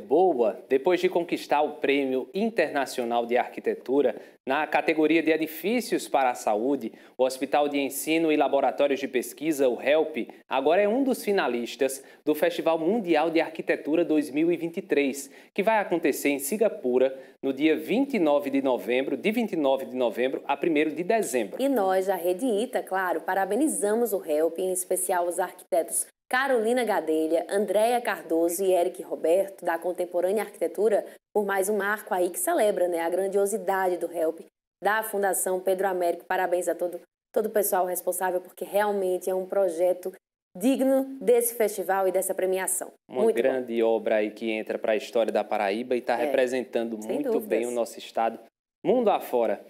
boa, depois de conquistar o Prêmio Internacional de Arquitetura na categoria de Edifícios para a Saúde, o Hospital de Ensino e Laboratórios de Pesquisa, o HELP, agora é um dos finalistas do Festival Mundial de Arquitetura 2023, que vai acontecer em Singapura no dia 29 de novembro, de 29 de novembro a 1 de dezembro. E nós, da Rede ITA, claro, parabenizamos o HELP, em especial os arquitetos Carolina Gadelha, Andréia Cardoso e Eric Roberto, da Contemporânea Arquitetura, por mais um marco aí que celebra né, a grandiosidade do HELP, da Fundação Pedro Américo. Parabéns a todo, todo o pessoal responsável, porque realmente é um projeto digno desse festival e dessa premiação. Uma muito grande bom. obra aí que entra para a história da Paraíba e está É, representando muito dúvidas. bem o nosso estado, mundo afora.